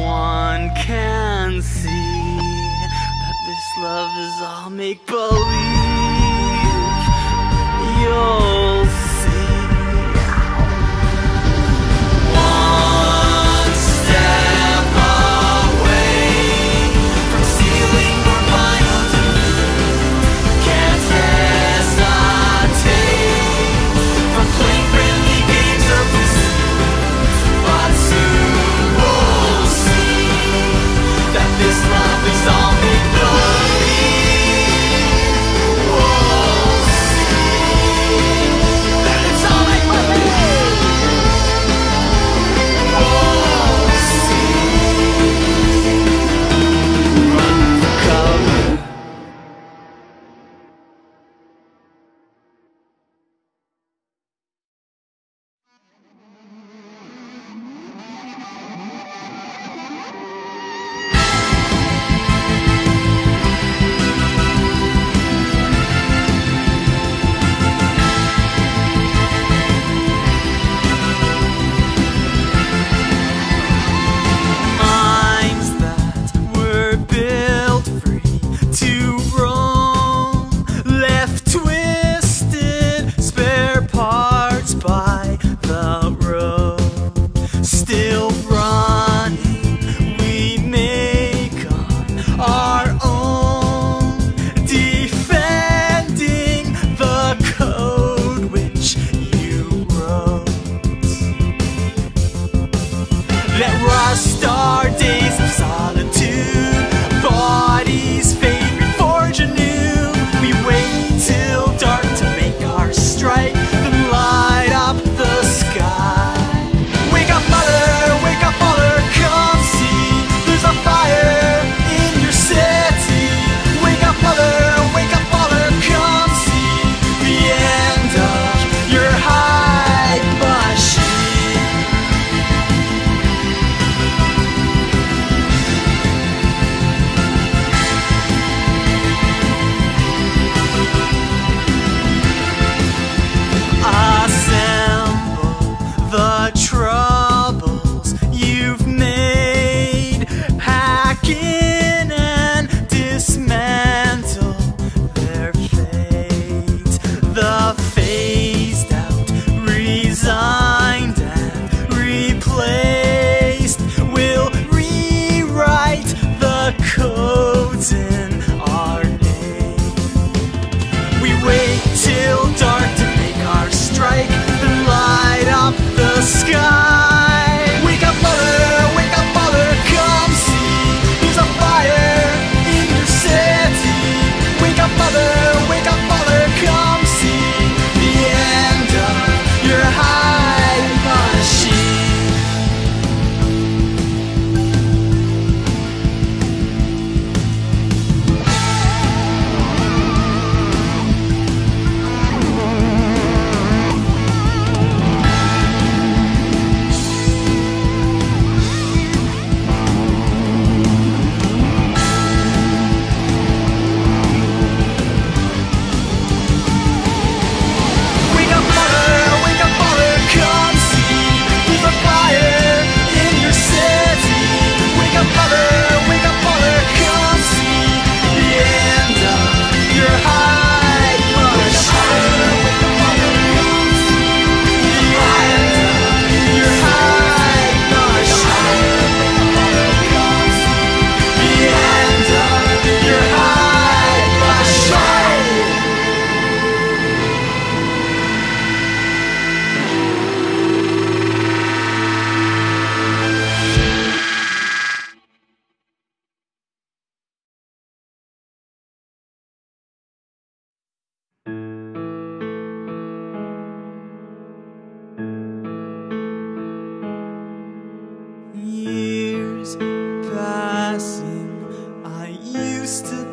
one can see that this love is all make believe. You're still broke. place to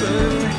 breathless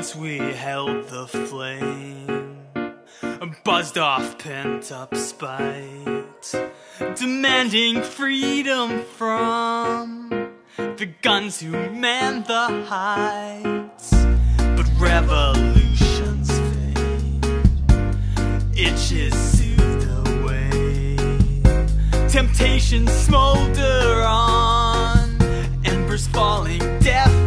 Once we held the flame, buzzed off pent up spite, demanding freedom from the guns who man the heights. But revolutions fade, itches soothed away, temptations smolder on, embers falling deaf.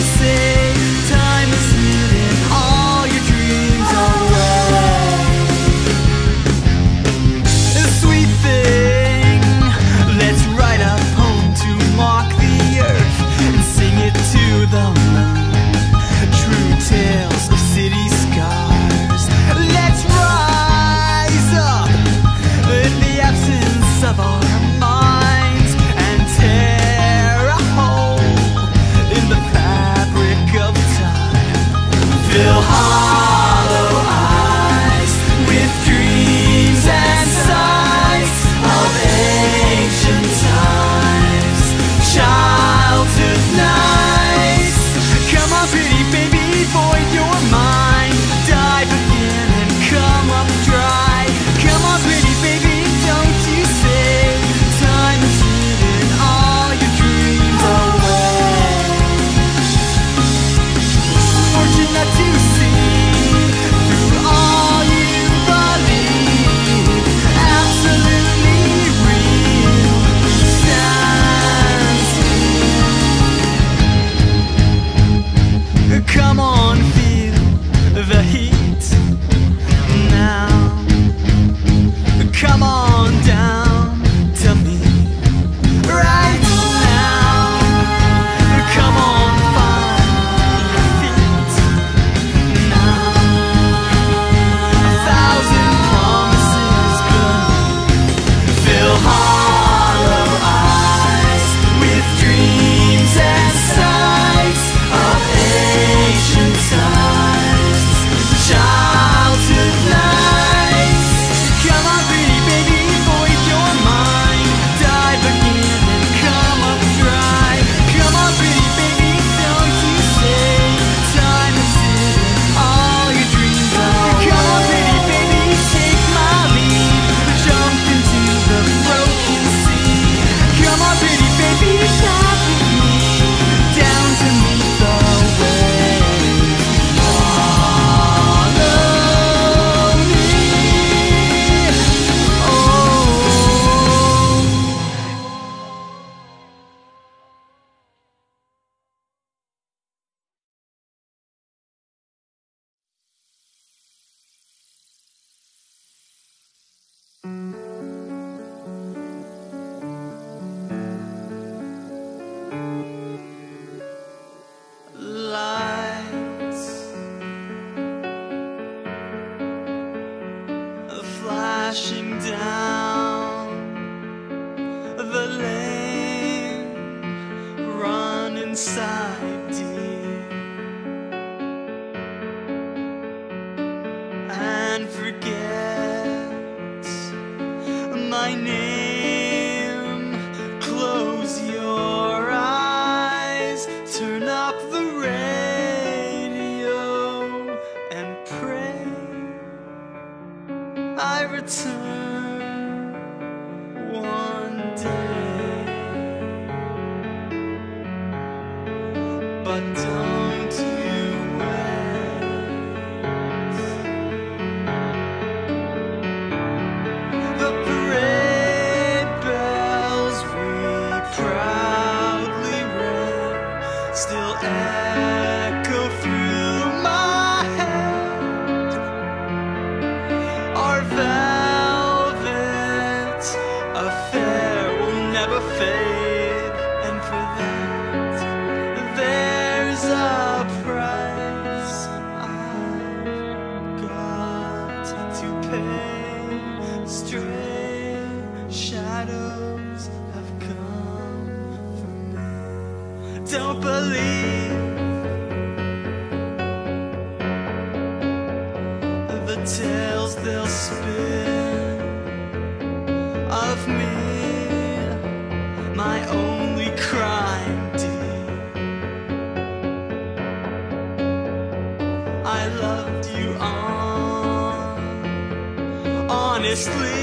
você. inside. of me, my only crime, dear. I loved you on, honestly.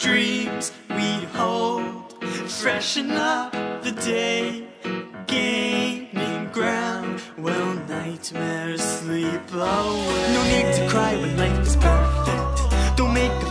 dreams we hold. Freshen up the day, gaining ground. Well, nightmares sleep away. No need to cry when life is perfect. Don't make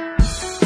I